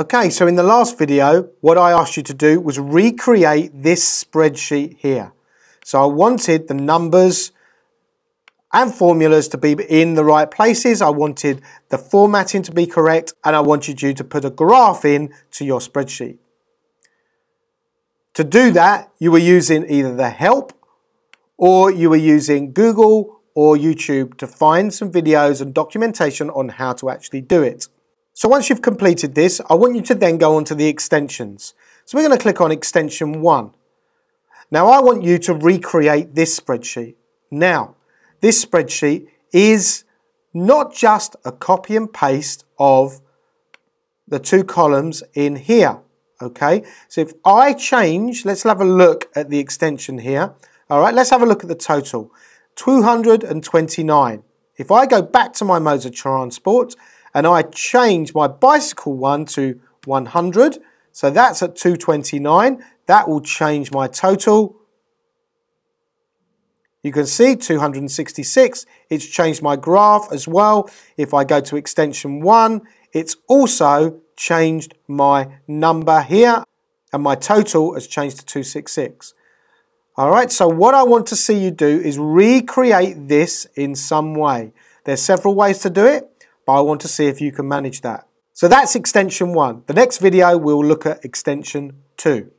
Okay, so in the last video, what I asked you to do was recreate this spreadsheet here. So I wanted the numbers and formulas to be in the right places. I wanted the formatting to be correct and I wanted you to put a graph in to your spreadsheet. To do that, you were using either the help or you were using Google or YouTube to find some videos and documentation on how to actually do it. So once you've completed this, I want you to then go on to the extensions. So we're going to click on extension 1. Now I want you to recreate this spreadsheet. Now, this spreadsheet is not just a copy and paste of the two columns in here. Okay, so if I change, let's have a look at the extension here. All right, let's have a look at the total. 229. If I go back to my modes of transport and I change my bicycle one to 100. So that's at 229. That will change my total. You can see 266. It's changed my graph as well. If I go to extension 1, it's also changed my number here and my total has changed to 266. All right, so what I want to see you do is recreate this in some way. There's several ways to do it but I want to see if you can manage that. So that's extension one. The next video we'll look at extension two.